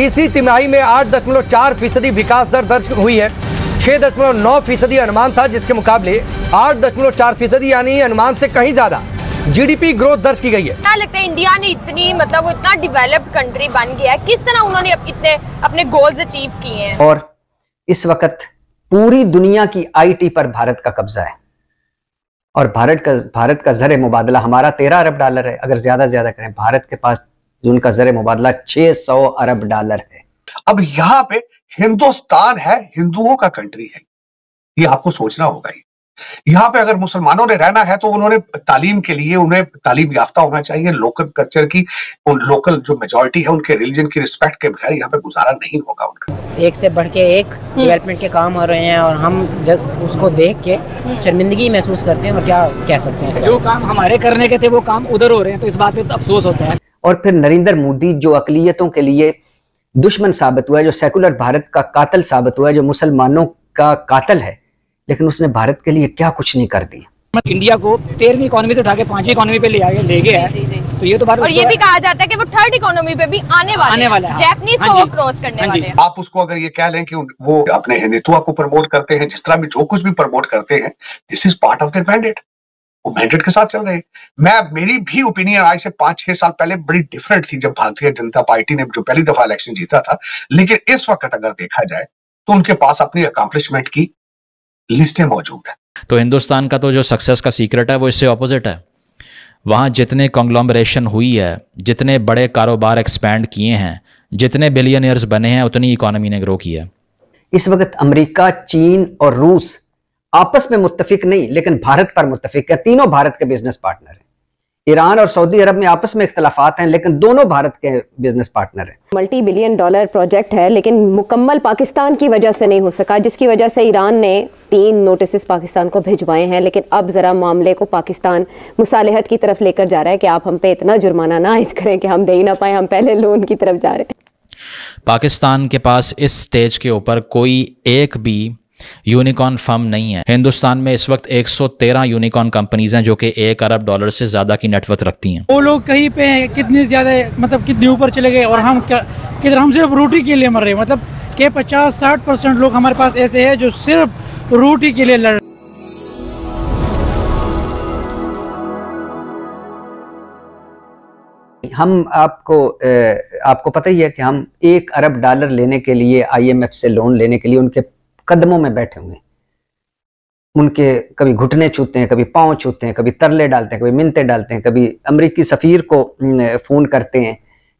तीसरी तिमाही में आठ दशमलव चार फ़ीसदी विकास दर दर्ज हुई है। छह दशमलव नौ फ़ीसदी अनुमान था जिसके मुकाबले आठ दशमलव चार फ़ीसदी यानी अनुमान से कहीं ज़्यादा जीडीपी ग्रोथ दर्ज की गई है। क्या लगता है इंडिया ने इतनी मतलब वो इतना डेवलप्ड कंट्री बन गया है? किस तरह उन्होंने इतने अपने गोल्स अचीव किए हैं? और इस वक्त पूरी दुनिया की आईटी पर भारत का कब्जा है। और भारत का भारत का जर मुबादला हमारा तेरह अरब डॉलर है। अगर ज़्यादा से ज़्यादा करें भारत के पास उनका जर मुबादला 600 अरब डॉलर है। अब यहाँ पे हिंदुस्तान है हिंदुओं का कंट्री है। ये आपको सोचना होगा ही। यहाँ पे अगर मुसलमानों ने रहना है तो उन्होंने तालीम के लिए उन्हें तालीम याफ्ता होना चाहिए लोकल कल्चर की उन लोकल जो मेजोरिटी है उनके रिलीजन की रिस्पेक्ट के बगैर यहाँ पे गुजारा नहीं होगा उनका। एक से बढ़ के एक डेवलपमेंट के काम हो रहे हैं और हम जस्ट उसको देख के शर्मिंदगी महसूस करते हैं और क्या कह सकते हैं जो काम हमारे करने के थे वो काम उधर हो रहे हैं तो इस बात पे तो अफसोस होता है। और फिर नरेंद्र मोदी जो अकलीतों के लिए दुश्मन साबित हुआ है जो सेकुलर भारत का कातल साबित हुआ है जो मुसलमानों का कातल है लेकिन उसने भारत के लिए क्या कुछ नहीं कर दिया? इंडिया को तेरहवीं इकोनॉमी से उठा के पांचवी इकोनॉमी पे ले आए ले गया है तो ये तो भारत और ये भी कहा जाता है कि वो थर्ड इकोनॉमी पे भी आने वाले आने हैं। वाला है, हाँ। जैपनीज हाँ को क्रॉस करने हाँ वाले हैं। आप उसको अगर ये कह लें कि वो अपने हिंदुत्व को प्रमोट करते हैं जिस तरह भी जो कुछ भी प्रमोट करते हैं this is part of their mandate वो मैंडेट के साथ चल रहे मैं मेरी भी ओपिनियन आज से पाँच छह साल पहले बड़ी डिफरेंट थी जब भारतीय जनता पार्टी ने जो पहली दफ़ा इलेक्शन जीता था। लेकिन इस वक्त अगर देखा जाए तो उनके पास अपनी अकम्पलिशमेंट की लिस्टें मौजूद है। तो हिंदुस्तान का तो जो सक्सेस का सीक्रेट है वो इससे ऑपोजिट है। वहाँ जितने कॉन्ग्लोमरेशन हुई है जितने बड़े कारोबार एक्सपैंड किए हैं जितने बिलियनियर्स बने हैं उतनी इकोनॉमी ने ग्रो किया है। इस वक्त अमेरिका चीन और रूस आपस में मुत्तफिक नहीं लेकिन भारत पर मुत्तफिक है। तीनों भारत के बिज़नेस पार्टनर हैं। ईरान और सऊदी अरब में आपस में इख्तलाफात हैं लेकिन दोनों भारत के बिज़नेस पार्टनर हैं। मल्टी बिलियन डॉलर प्रोजेक्ट है लेकिन मुकम्मल पाकिस्तान की वजह से नहीं हो सका जिसकी वजह से ईरान ने तीन नोटिस पाकिस्तान को भिजवाए हैं। लेकिन अब ज़रा मामले को पाकिस्तान मुसालहत की तरफ़ लेकर जा रहा है कि आप हम पे इतना जुर्माना ना आयद करें कि हम दे ही ना पाए हम पहले लोन की तरफ़ जा रहे हैं। पाकिस्तान के पास इस स्टेज के ऊपर कोई एक भी यूनिकॉर्न फर्म नहीं है। हिंदुस्तान में इस वक्त 113 यूनिकॉर्न कंपनीज़ हैं जो कि एक अरब डॉलर से ज़्यादा की नेटवर्थ रखती हैं। वो लोग कहीं पे कितने ज़्यादा मतलब कितने ऊपर चले गए और हम क्या किधर हम सिर्फ़ रोटी के लिए मर रहे हैं। मतलब के पचास साठ परसेंट लोग हमारे पास ऐसे हैं जो सिर्फ़ रोटी के लिए लड़ हम आपको आपको पता ही है कि हम एक अरब डॉलर लेने के लिए आईएमएफ से लोन लेने के लिए उनके कदमों में बैठे हुए उनके कभी घुटने छूते हैं, कभी पाँव छूते हैं, कभी तरले डालते हैं, कभी मिनते डालते हैं, कभी अमरीकी सफ़ीर को फ़ोन करते हैं,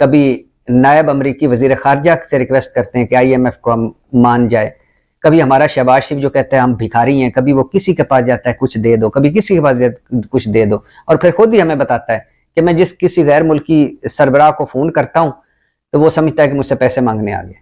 कभी नायब अमरीकी वज़ीर खारजा से रिक्वेस्ट करते हैं कि आईएमएफ को हम मान जाए। कभी हमारा शहबाज शरीफ जो कहते हैं, हम भिखारी हैं। कभी वो किसी के पास जाता है, कुछ दे दो। कभी किसी के पास कुछ दे दो। और फिर खुद ही हमें बताता है कि मैं जिस किसी गैर मुल्की सरबराह को फ़ोन करता हूँ तो वो समझता है कि मुझसे पैसे मांगने आ गए।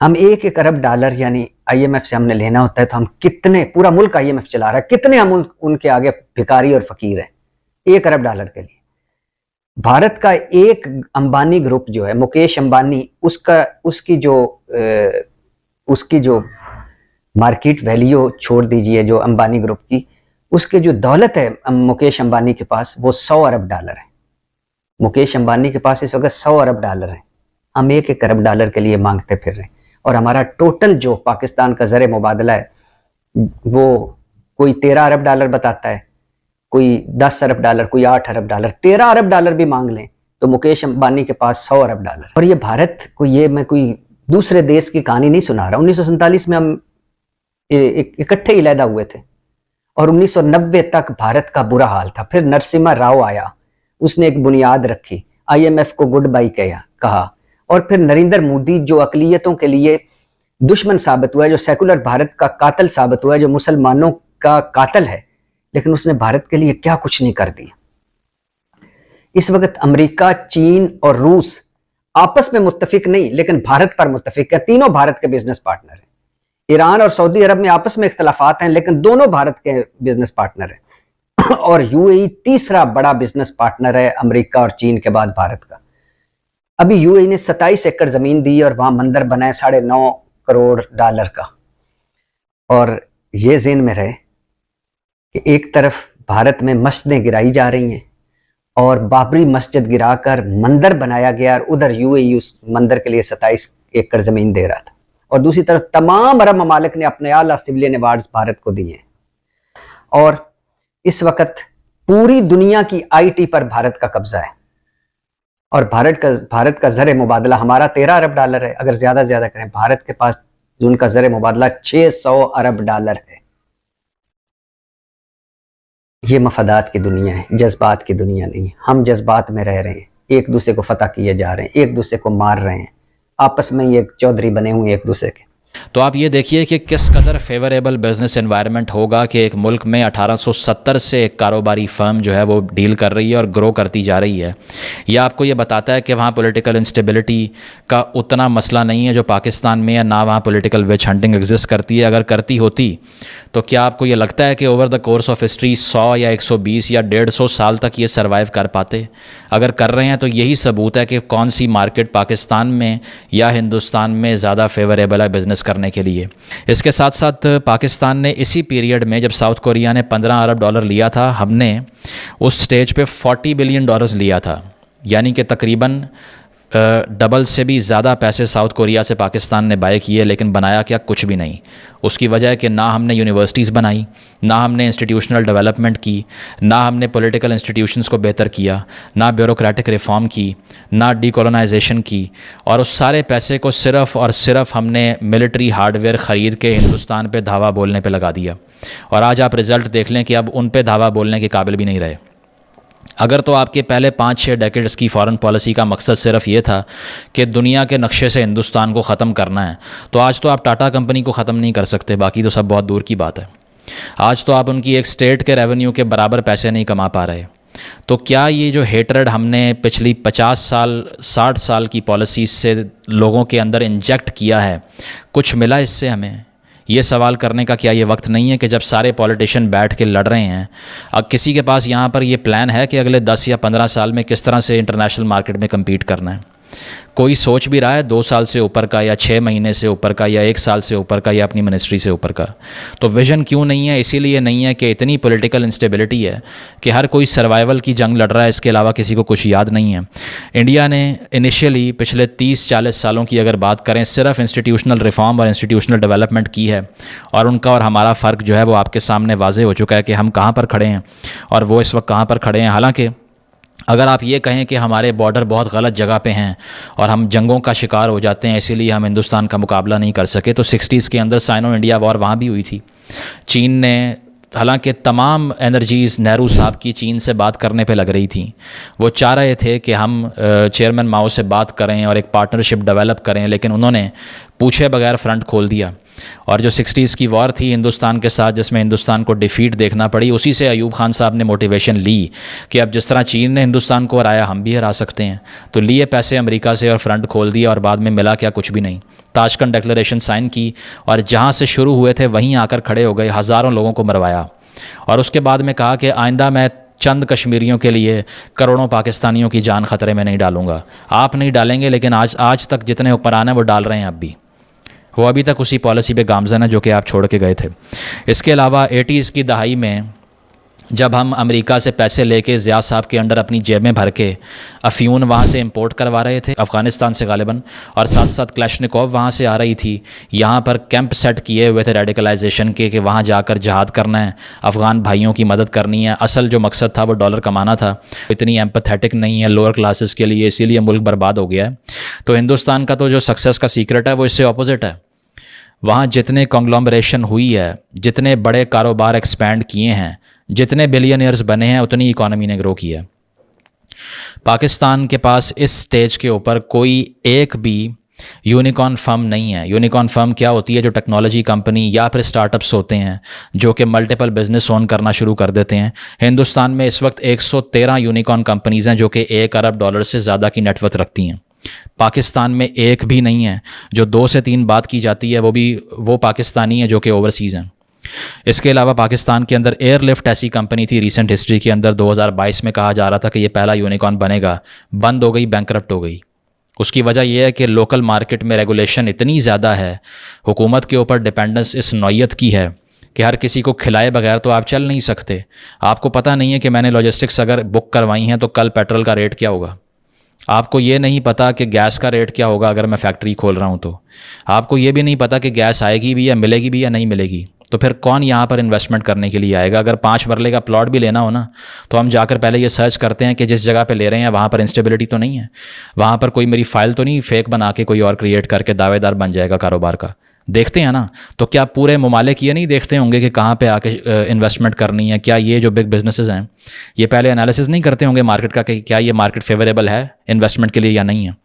हम एक एक अरब डॉलर यानी आईएमएफ से हमने लेना होता है तो हम कितने पूरा मुल्क आईएमएफ चला रहा है। कितने हम उन, उनके आगे भिकारी और फकीर हैं? एक अरब डॉलर के लिए। भारत का एक अंबानी ग्रुप जो है मुकेश अंबानी उसका उसकी जो अ, उसकी जो मार्केट वैल्यू छोड़ दीजिए जो अंबानी ग्रुप की उसके जो दौलत है मुकेश अंबानी के पास वो सौ अरब डॉलर है। मुकेश अंबानी के पास इस वक्त सौ अरब डॉलर है। हम एक एक अरब डॉलर के लिए मांगते फिर रहे हैं। और हमारा टोटल जो पाकिस्तान का जर मुबादला है, वो कोई तेरह अरब डॉलर बताता है, कोई दस अरब डॉलर, कोई आठ अरब डॉलर, तेरह अरब डॉलर भी मांग लें तो मुकेश अंबानी के पास सौ अरब डॉलर। और ये भारत को, ये मैं कोई दूसरे देश की कहानी नहीं सुना रहा। उन्नीस सौ सैंतालीस में हम इकट्ठे ही लैदा हुए थे और 1990 तक भारत का बुरा हाल था। फिर नरसिम्हा राव आया, उसने एक बुनियाद रखी आईएमएफ को गुड बाई कहा। और फिर नरेंद्र मोदी जो अकलीतों के लिए दुश्मन साबित हुआ है, जो सेकुलर भारत का कातल साबित हुआ है, जो मुसलमानों का कातल है, लेकिन उसने भारत के लिए क्या कुछ नहीं कर दिया? इस वक्त अमेरिका, चीन और रूस आपस में मुत्तफिक नहीं, लेकिन भारत पर मुत्तफिक है। तीनों भारत के बिज़नेस पार्टनर हैं। ईरान और सऊदी अरब में आपस में इख्तलाफात हैं, लेकिन दोनों भारत के बिज़नेस पार्टनर हैं। और यूएई तीसरा बड़ा बिज़नेस पार्टनर है अमेरिका और चीन के बाद भारत का। अभी यूएई ने 27 एकड़ ज़मीन दी और वहाँ मंदिर बनाए साढ़े नौ करोड़ डॉलर का। और ये जेन में रहे कि एक तरफ़ भारत में मस्जिदें गिराई जा रही हैं और बाबरी मस्जिद गिराकर मंदिर बनाया गया और उधर यूएई उस मंदिर के लिए सत्ताईस एकड़ ज़मीन दे रहा था। और दूसरी तरफ़ तमाम अरब ममालिक ने अपने आला सिविलियन अवार्ड्स भारत को दिए और इस वक्त पूरी दुनिया की आईटी पर भारत का कब्जा है। और भारत का भारत का जर मुबादला हमारा तेरह अरब डॉलर है। अगर ज़्यादा से ज़्यादा करें, भारत के पास उनका जर मुबादला छह सौ अरब डॉलर है। ये मफादात की दुनिया है, जज्बात की दुनिया नहीं हम जज्बात में रह रहे हैं, एक दूसरे को फतेह किए जा रहे हैं, एक दूसरे को मार रहे हैं। आपस में ये चौधरी बने हुए एक दूसरे के। तो आप ये देखिए कि किस कदर फेवरेबल बिज़नेस एनवायरनमेंट होगा कि एक मुल्क में 1870 से एक कारोबारी फर्म जो है वो डील कर रही है और ग्रो करती जा रही है। यह आपको ये बताता है कि वहाँ पॉलिटिकल इंस्टेबिलिटी का उतना मसला नहीं है जो पाकिस्तान में या ना वहाँ पोलिटिकल विच हंटिंग एग्जिस्ट करती है। अगर करती होती तो क्या आपको ये लगता है कि over the course of history सौ या 120 या 150 साल तक ये सर्वाइव कर पाते? अगर कर रहे हैं तो यही सबूत है कि कौन सी मार्केट पाकिस्तान में या हिंदुस्तान में ज़्यादा फेवरेबल है बिज़नेस करने के लिए। इसके साथ साथ पाकिस्तान ने इसी पीरियड में, जब साउथ कोरिया ने 15 अरब डॉलर लिया था, हमने उस स्टेज पे 40 बिलियन डॉलर्स लिया था। यानी कि तकरीबन डबल से भी ज़्यादा पैसे साउथ कोरिया से पाकिस्तान ने बाय किए, लेकिन बनाया क्या? कुछ भी नहीं। उसकी वजह है कि ना हमने यूनिवर्सिटीज़ बनाई, ना हमने इंस्टीट्यूशनल डेवलपमेंट की, ना हमने पॉलिटिकल इंस्टीट्यूशंस को बेहतर किया, ना ब्यूरोक्रेटिक रिफॉर्म की, ना डीकोलोनाइजेशन की, और उस सारे पैसे को सिर्फ़ और सिर्फ़ हमने मिलिट्री हार्डवेयर ख़रीद के हिंदुस्तान पर धावा बोलने पर लगा दिया। और आज आप रिज़ल्ट देख लें कि अब उन पर धावा बोलने के काबिल भी नहीं रहे। अगर तो आपके पहले पाँच छः डेकेड्स की फॉरेन पॉलिसी का मकसद सिर्फ़ ये था कि दुनिया के नक्शे से हिंदुस्तान को ख़त्म करना है तो आज तो आप टाटा कंपनी को ख़त्म नहीं कर सकते, बाकी तो सब बहुत दूर की बात है। आज तो आप उनकी एक स्टेट के रेवेन्यू के बराबर पैसे नहीं कमा पा रहे। तो क्या ये जो हेटरेड हमने पिछली पचास साल, साठ साल की पॉलिसी से लोगों के अंदर इंजेक्ट किया है, कुछ मिला इससे हमें? ये सवाल करने का क्या ये वक्त नहीं है कि जब सारे पॉलिटिशियन बैठ के लड़ रहे हैं? अब किसी के पास यहाँ पर ये प्लान है कि अगले दस या पंद्रह साल में किस तरह से इंटरनेशनल मार्केट में कम्पीट करना है? कोई सोच भी रहा है दो साल से ऊपर का या छः महीने से ऊपर का या एक साल से ऊपर का या अपनी मिनिस्ट्री से ऊपर का? तो विजन क्यों नहीं है? इसीलिए नहीं है कि इतनी पॉलिटिकल इंस्टेबिलिटी है कि हर कोई सर्वाइवल की जंग लड़ रहा है, इसके अलावा किसी को कुछ याद नहीं है। इंडिया ने इनिशियली पिछले तीस चालीस सालों की अगर बात करें, सिर्फ़ इंस्टीट्यूशनल रिफॉर्म और इंस्टीट्यूशनल डेवलपमेंट की है और उनका और हमारा फ़र्क जो है वो आपके सामने वाजे हो चुका है कि हम कहाँ पर खड़े हैं और वो इस वक्त कहाँ पर खड़े हैं। हालाँकि अगर आप ये कहें कि हमारे बॉर्डर बहुत गलत जगह पे हैं और हम जंगों का शिकार हो जाते हैं, इसीलिए हम हिंदुस्तान का मुकाबला नहीं कर सके तो सिक्सटीज़ के अंदर साइनो इंडिया वॉर वहाँ भी हुई थी। चीन ने, हालाँकि तमाम एनर्जीज़ नेहरू साहब की चीन से बात करने पे लग रही थी। वो चाह रहे थे कि हम चेयरमैन माओ से बात करें और एक पार्टनरशिप डेवलप करें, लेकिन उन्होंने पूछे बगैर फ्रंट खोल दिया। और जो सिक्सटीज़ की वॉर थी हिंदुस्तान के साथ, जिसमें हिंदुस्तान को डिफीट देखना पड़ी, उसी से अयूब खान साहब ने मोटिवेशन ली कि अब जिस तरह चीन ने हिंदुस्तान को हराया, हम भी हरा सकते हैं। तो लिए पैसे अमेरिका से और फ्रंट खोल दिया और बाद में मिला क्या? कुछ भी नहीं। ताशकंद डिक्लेरेशन साइन की और जहाँ से शुरू हुए थे, वहीं आकर खड़े हो गए, हज़ारों लोगों को मरवाया। और उसके बाद में कहा कि आइंदा मैं चंद कश्मीरियों के लिए करोड़ों पाकिस्तानियों की जान ख़तरे में नहीं डालूँगा। आप नहीं डालेंगे, लेकिन आज आज तक जितने ऊपर आने वो डाल रहे हैं अब भी। वो अभी तक उसी पॉलिसी पे गामजन है जो कि आप छोड़ के गए थे। इसके अलावा एटीज़ की दहाई में, जब हम अमेरिका से पैसे लेके ज़िया साहब के अंडर अपनी जेबें भर के अफ्यून वहाँ से इंपोर्ट करवा रहे थे, अफ़गानिस्तान से गालिबा और साथ साथ क्लैशनिकोव वहाँ से आ रही थी, यहाँ पर कैंप सेट किए हुए थे रेडिकलाइजेशन के, कि वहाँ जाकर जहाद करना है, अफ़गान भाइयों की मदद करनी है। असल जो मकसद था वो डॉलर कमाना था, इतनी एम्पथेटिक नहीं है लोअर क्लासेस के लिए, इसीलिए मुल्क बर्बाद हो गया है। तो हिंदुस्तान का तो जो सक्सेस का सीक्रेट है, वो इससे अपोजिट है। वहाँ जितने कॉन्ग्लोमरेशन हुई है, जितने बड़े कारोबार एक्सपैंड किए हैं, जितने बिलियनियर्स बने हैं, उतनी इकॉनमी ने ग्रो की है। पाकिस्तान के पास इस स्टेज के ऊपर कोई एक भी यूनिकॉर्न फर्म नहीं है। यूनिकॉर्न फर्म क्या होती है? जो टेक्नोलॉजी कंपनी या फिर स्टार्टअप्स होते हैं, जो कि मल्टीपल बिज़नेस ओन करना शुरू कर देते हैं। हिंदुस्तान में इस वक्त 113 यूनिकॉर्न कंपनीज़ हैं, जो कि एक अरब डॉलर से ज़्यादा की नेटवर्थ रखती हैं। पाकिस्तान में एक भी नहीं है। जो दो से तीन बात की जाती है, वो भी, वो पाकिस्तानी है जो कि ओवरसीज़ हैं। इसके अलावा पाकिस्तान के अंदर एयरलिफ्ट ऐसी कंपनी थी रिसेंट हिस्ट्री के अंदर 2022 में कहा जा रहा था कि ये पहला यूनिकॉर्न बनेगा। बंद हो गई बैंक हो गई। उसकी वजह यह है कि लोकल मार्केट में रेगुलेशन इतनी ज़्यादा है, हुकूमत के ऊपर डिपेंडेंस इस नौीयत की है कि हर किसी को खिलाए बगैर तो आप चल नहीं सकते। आपको पता नहीं है कि मैंने लॉजिस्टिक्स अगर बुक करवाई हैं तो कल पेट्रोल का रेट क्या होगा। आपको ये नहीं पता कि गैस का रेट क्या होगा अगर मैं फैक्ट्री खोल रहा हूँ तो। आपको ये भी नहीं पता कि गैस आएगी भी या मिलेगी भी या नहीं मिलेगी। तो फिर कौन यहाँ पर इन्वेस्टमेंट करने के लिए आएगा? अगर पाँच मरले का प्लॉट भी लेना हो ना तो हम जाकर पहले ये सर्च करते हैं कि जिस जगह पे ले रहे हैं, वहाँ पर इंस्टेबिलिटी तो नहीं है। वहाँ पर कोई मेरी फ़ाइल तो नहीं फेक बना के कोई और क्रिएट करके दावेदार बन जाएगा कारोबार का। देखते हैं ना तो क्या पूरे ममालिक ये नहीं देखते होंगे कि कहाँ पे आके इन्वेस्टमेंट करनी है क्या ये जो बिग बिजनेसेस हैं ये पहले एनालिसिस नहीं करते होंगे मार्केट का कि क्या ये मार्केट फेवरेबल है इन्वेस्टमेंट के लिए या नहीं है।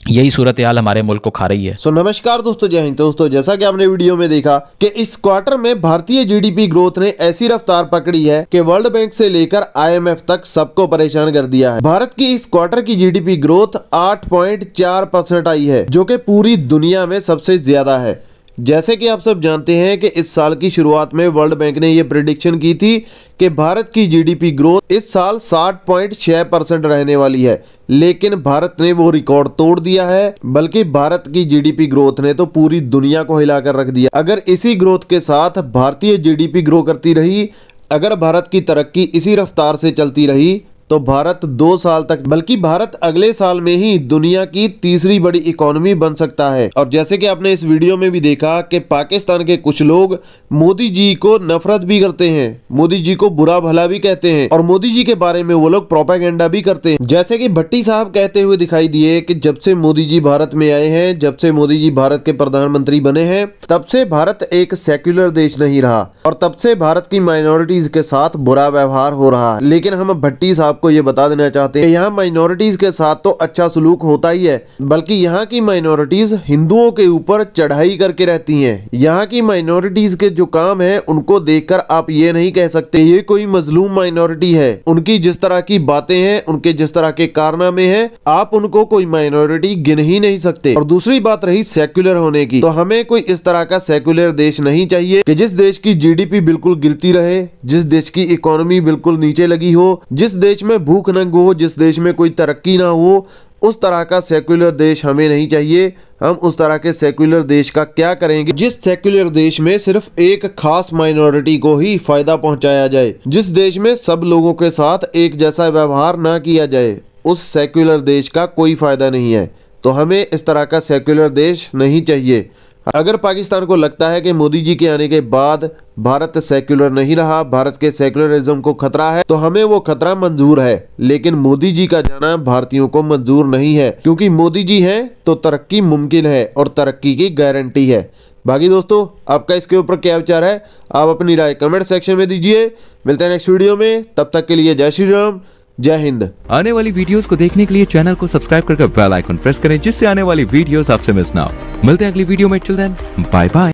यही सूरत हाल हमारे मुल्क को खा रही है। सो so, नमस्कार दोस्तों जय हिंद। दोस्तों जैसा कि आपने वीडियो में देखा कि इस क्वार्टर में भारतीय जीडीपी ग्रोथ ने ऐसी रफ्तार पकड़ी है कि वर्ल्ड बैंक से लेकर आईएमएफ तक सबको परेशान कर दिया है। भारत की इस क्वार्टर की जीडीपी ग्रोथ 8.4 परसेंट आई है जो कि पूरी दुनिया में सबसे ज़्यादा है। जैसे कि आप सब जानते हैं कि इस साल की शुरुआत में वर्ल्ड बैंक ने यह प्रिडिक्शन की थी कि भारत की जीडीपी ग्रोथ इस साल 60.6 परसेंट रहने वाली है। लेकिन भारत ने वो रिकॉर्ड तोड़ दिया है, बल्कि भारत की जीडीपी ग्रोथ ने तो पूरी दुनिया को हिलाकर रख दिया। अगर इसी ग्रोथ के साथ भारतीय जीडीपी ग्रो करती रही, अगर भारत की तरक्की इसी रफ्तार से चलती रही तो भारत दो साल तक, बल्कि भारत अगले साल में ही दुनिया की तीसरी बड़ी इकोनॉमी बन सकता है। और जैसे कि आपने इस वीडियो में भी देखा कि पाकिस्तान के कुछ लोग मोदी जी को नफरत भी करते हैं, मोदी जी को बुरा भला भी कहते हैं, और मोदी जी के बारे में वो लोग प्रोपागेंडा भी करते हैं। जैसे कि भट्टी साहब कहते हुए दिखाई दिए कि जब से मोदी जी भारत में आए हैं, जब से मोदी जी भारत के प्रधानमंत्री बने हैं, तब से भारत एक सेक्युलर देश नहीं रहा, और तब से भारत की माइनॉरिटीज के साथ बुरा व्यवहार हो रहा है। लेकिन हम भट्टी साहब आपको ये बता देना चाहते हैं यहाँ माइनॉरिटीज के साथ तो अच्छा सलूक होता ही है, बल्कि यहाँ की माइनॉरिटीज हिंदुओं के ऊपर चढ़ाई करके रहती हैं। यहाँ की माइनॉरिटीज के जो काम है, उनको देखकर आप ये नहीं कह सकते ये कोई मजलूम माइनॉरिटी है। उनकी जिस तरह की बातें हैं, उनके जिस तरह के कारनामे हैं, आप उनको कोई माइनॉरिटी गिन ही नहीं सकते। और दूसरी बात रही सेक्युलर होने की। तो हमें कोई इस तरह का सेक्युलर देश नहीं चाहिए कि जिस देश की जीडीपी बिल्कुल गिरती रहे, जिस देश की इकोनॉमी बिल्कुल नीचे लगी हो, जिस देश में में भूख नंग हो जिस देश में कोई तरक्की ना हो, उस तरह का सेक्युलर देश हमें नहीं चाहिए। हम उस तरह के सेक्युलर देश का क्या करेंगे? जिस सेक्युलर देश में सिर्फ़ एक खास माइनॉरिटी को ही फ़ायदा पहुँचाया जाए, जिस देश में सब लोगों के साथ एक जैसा व्यवहार ना किया जाए, उस सेक्युलर देश का कोई फ़ायदा नहीं है। तो हमें इस तरह का सेक्युलर देश नहीं चाहिए। अगर पाकिस्तान को लगता है कि मोदी जी के आने के बाद भारत सेक्युलर नहीं रहा, भारत के सेक्युलरिज्म को खतरा है तो हमें वो खतरा मंजूर है। लेकिन मोदी जी का जाना भारतीयों को मंजूर नहीं है। क्योंकि मोदी जी हैं तो तरक्की मुमकिन है और तरक्की की गारंटी है। बाकी दोस्तों, आपका इसके ऊपर क्या विचार है? आप अपनी राय कमेंट सेक्शन में दीजिए। मिलते हैं नेक्स्ट वीडियो में। तब तक के लिए जय श्री राम। जय हिंद। आने वाली वीडियोस को देखने के लिए चैनल को सब्सक्राइब करके बेल आइकन प्रेस करें, जिससे आने वाली वीडियोस आपसे मिस ना हो। मिलते हैं अगली वीडियो में। चल देन बाय बाय